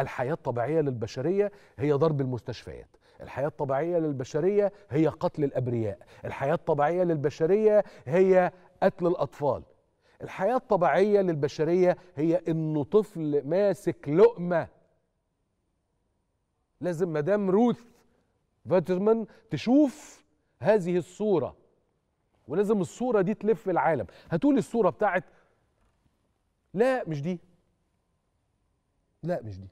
الحياة الطبيعية للبشرية هي ضرب المستشفيات. الحياة الطبيعية للبشرية هي قتل الأبرياء. الحياة الطبيعية للبشرية هي قتل الأطفال. الحياة الطبيعية للبشرية هي انه طفل ماسك لقمة. لازم مدام روث فيترمان تشوف هذه الصورة. ولازم الصورة دي تلف العالم. هتقول الصورة بتاعت لا مش دي. لا مش دي.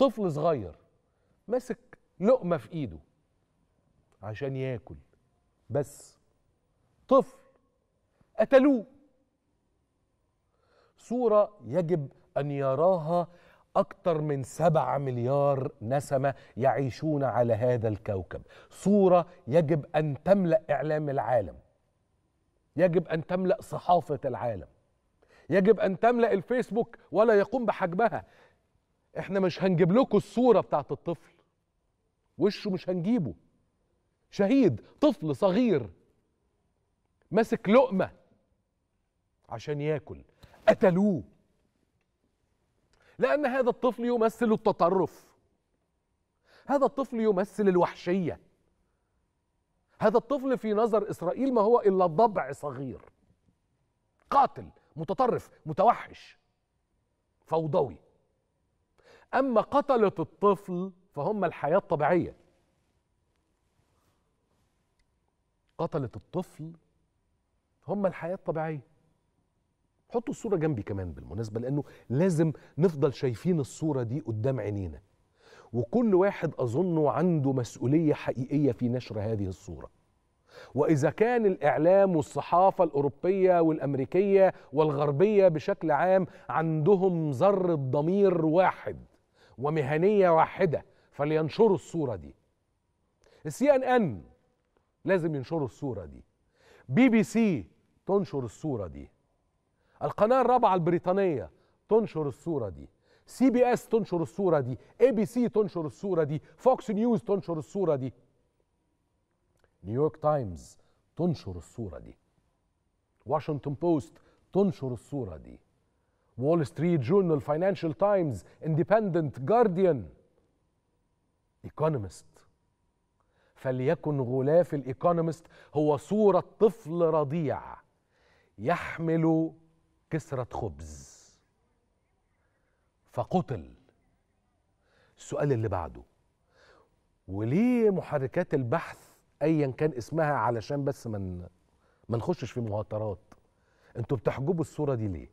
طفل صغير ماسك لقمة في إيده عشان ياكل. بس طفل قتلوه. صورة يجب أن يراها أكثر من سبعة مليار نسمة يعيشون على هذا الكوكب. صورة يجب أن تملأ إعلام العالم. يجب أن تملأ صحافة العالم. يجب أن تملأ الفيسبوك ولا يقوم بحجمها. إحنا مش هنجيب لكم الصورة بتاعت الطفل. وشه مش هنجيبه. شهيد طفل صغير ماسك لقمة عشان ياكل. قتلوه. لأن هذا الطفل يمثل التطرف. هذا الطفل يمثل الوحشية. هذا الطفل في نظر إسرائيل ما هو إلا ضبع صغير. قاتل متطرف متوحش فوضوي. أما قتلة الطفل فهم الحياة الطبيعية. قتلة الطفل هم الحياة الطبيعية. حطوا الصورة جنبي كمان بالمناسبة لأنه لازم نفضل شايفين الصورة دي قدام عينينا. وكل واحد أظنه عنده مسؤولية حقيقية في نشر هذه الصورة. وإذا كان الإعلام والصحافة الأوروبية والأمريكية والغربية بشكل عام عندهم ذرة ضمير واحد ومهنية واحدة فلينشروا الصورة دي. السي إن إن لازم ينشروا الصورة دي. بي بي سي تنشر الصورة دي. القناة الرابعة البريطانية تنشر الصورة دي. سي بي إس تنشر الصورة دي. إي بي سي تنشر الصورة دي. فوكس نيوز تنشر الصورة دي. نيويورك تايمز تنشر الصورة دي. واشنطن بوست تنشر الصورة دي. وول ستريت جورنال فاينانشال تايمز اندبندنت جارديان ايكونومست فليكن غلاف الإيكونومست هو صورة طفل رضيع يحمل كسرة خبز. فقتل. السؤال اللي بعده. وليه محركات البحث ايا كان اسمها علشان بس من ما نخشش في مهاترات؟ أنتوا بتحجبوا الصورة دي ليه؟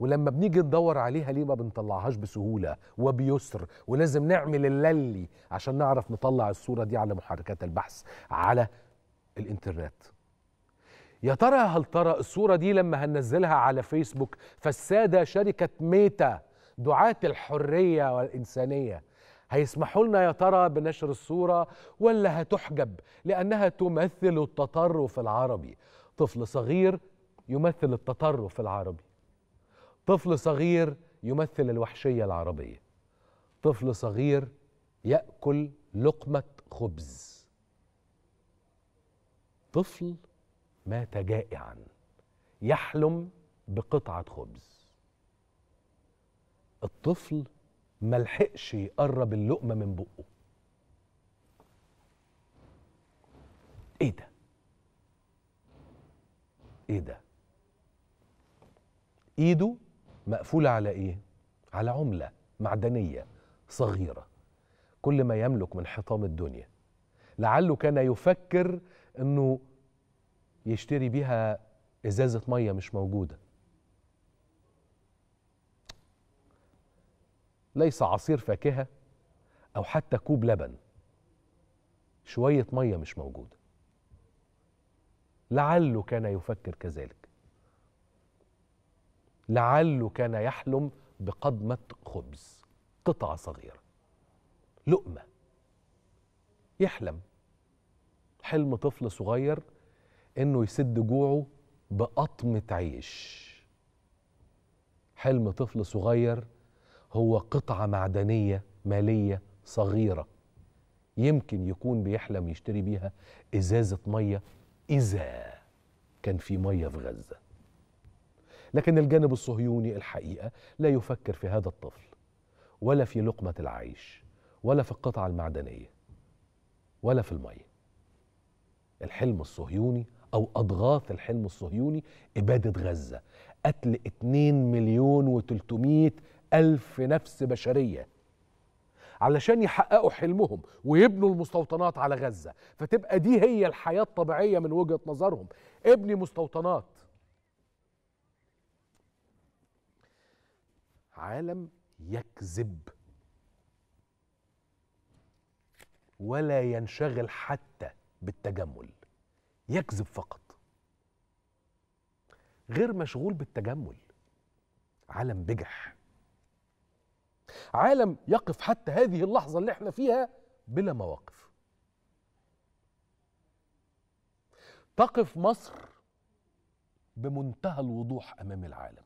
ولما بنيجي ندور عليها ليه ما بنطلعهاش بسهولة وبيسر؟ ولازم نعمل اللي عشان نعرف نطلع الصورة دي على محركات البحث على الإنترنت. يا ترى هل ترى الصورة دي لما هننزلها على فيسبوك فالسادة شركة ميتا دعاة الحرية والإنسانية هيسمحوا لنا يا ترى بنشر الصورة ولا هتحجب لأنها تمثل التطرف العربي؟ طفل صغير يمثل التطرف العربي. طفل صغير يمثل الوحشية العربية. طفل صغير يأكل لقمة خبز. طفل مات جائعا. يحلم بقطعة خبز. الطفل ملحقش يقرب اللقمة من بقه. إيه ده؟ إيه ده؟ إيده مقفولة على إيه؟ على عملة معدنية صغيرة. كل ما يملك من حطام الدنيا. لعله كان يفكر إنه يشتري بيها إزازة مية مش موجودة. ليس عصير فاكهة أو حتى كوب لبن. شوية مية مش موجودة. لعله كان يفكر كذلك. لعله كان يحلم بقضمة خبز قطعه صغيرة لقمة. يحلم. حلم طفل صغير إنه يسد جوعه بقطمة عيش. حلم طفل صغير هو قطعة معدنية مالية صغيرة يمكن يكون بيحلم يشتري بيها إزازة مية. إذا كان في مية في غزة. لكن الجانب الصهيوني الحقيقة لا يفكر في هذا الطفل ولا في لقمة العيش ولا في القطعة المعدنية ولا في المية الحلم الصهيوني أو أضغاث الحلم الصهيوني إبادة غزة قتل 2 مليون و300 ألف نفس بشرية علشان يحققوا حلمهم ويبنوا المستوطنات على غزة فتبقى دي هي الحياة الطبيعية من وجهة نظرهم. ابني مستوطنات. عالم يكذب ولا ينشغل حتى بالتجمل. يكذب فقط. غير مشغول بالتجمل. عالم بجح. عالم يقف حتى هذه اللحظة اللي إحنا فيها بلا مواقف. تقف مصر بمنتهى الوضوح أمام العالم.